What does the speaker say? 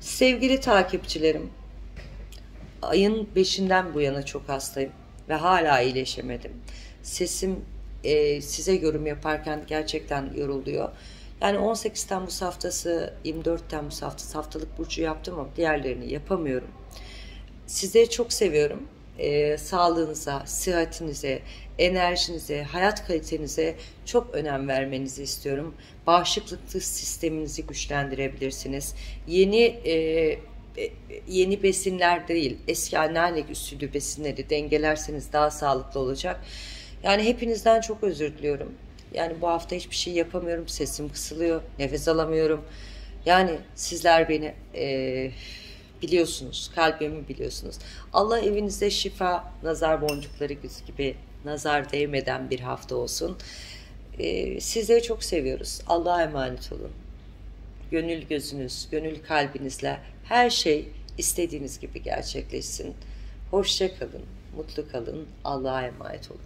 Sevgili takipçilerim, ayın 5'inden bu yana çok hastayım ve hala iyileşemedim. Sesim e, size yorum yaparken gerçekten yoruluyor. Yani 18 Temmuz haftası, 24 Temmuz haftası haftalık burcu yaptım ama diğerlerini yapamıyorum. Sizleri çok seviyorum. E, sağlığınıza, sıhhatinize, enerjinize, hayat kalitenize çok önem vermenizi istiyorum. Bağışıklık sisteminizi güçlendirebilirsiniz. Yeni e, e, yeni besinler değil, eski anneanne usulü besinleri dengelerseniz daha sağlıklı olacak. Yani hepinizden çok özür diliyorum. Yani bu hafta hiçbir şey yapamıyorum, sesim kısılıyor, nefes alamıyorum. Yani sizler beni e, biliyorsunuz, kalbimi biliyorsunuz. Allah evinizde şifa, nazar boncukları gibi nazar değmeden bir hafta olsun. Ee, sizleri çok seviyoruz. Allah'a emanet olun. Gönül gözünüz, gönül kalbinizle her şey istediğiniz gibi gerçekleşsin. Hoşça kalın, mutlu kalın. Allah'a emanet olun.